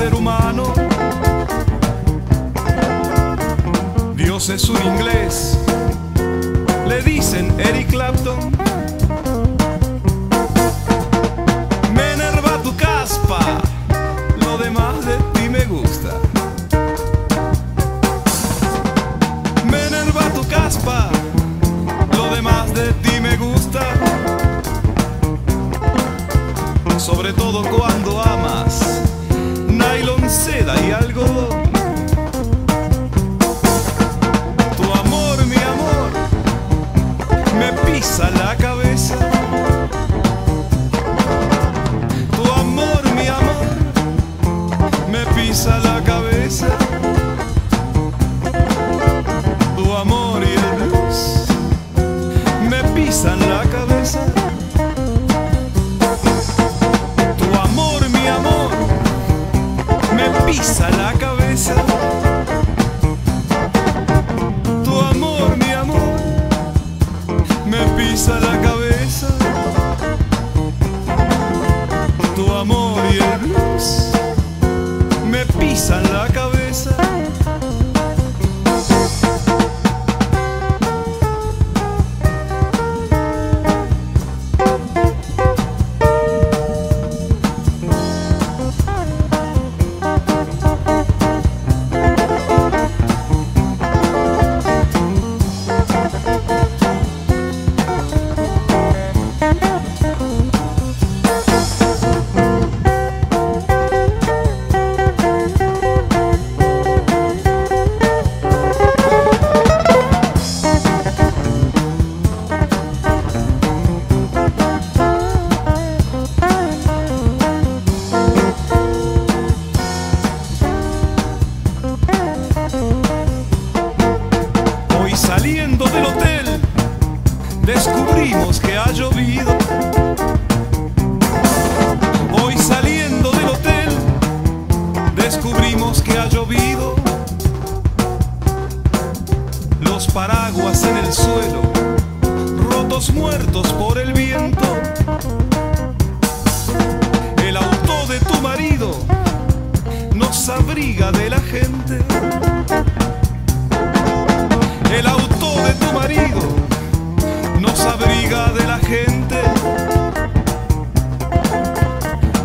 ser humano. Dios es un inglés, le dicen Eric Clapton. Me enerva tu caspa, lo demás de ti me gusta. Me enerva tu caspa, lo demás de ti me gusta. Sobre todo cuando Tu amor, mi amor, me pisa la cabeza. Tu amor y el blues me pisan ha llovido. Hoy saliendo del hotel descubrimos que ha llovido. Los paraguas en el suelo, rotos muertos por el viento. El auto de tu marido nos abriga de la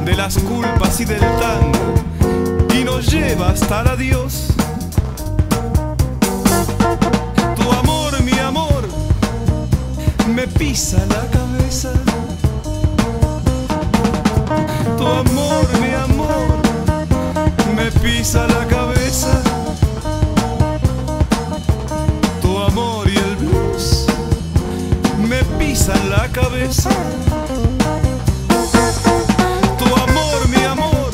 de las culpas y del tango, y nos lleva hasta la Dios. Tu amor, mi amor, me pisa la la cabeza. Tu amor, mi amor.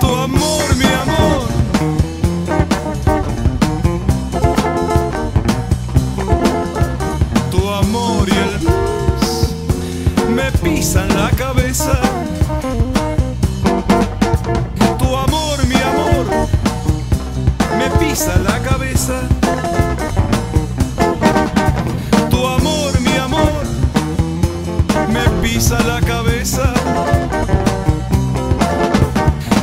Tu amor, mi amor. Tu amor y el me pisan la cabeza. Pisa la cabeza. Tu amor, mi amor, me pisa la cabeza.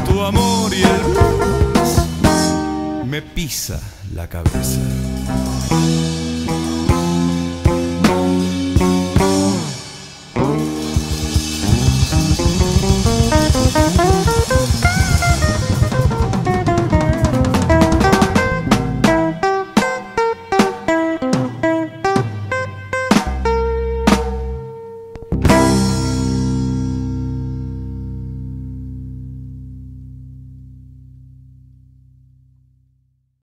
Tu amor y el blues me pisa la cabeza.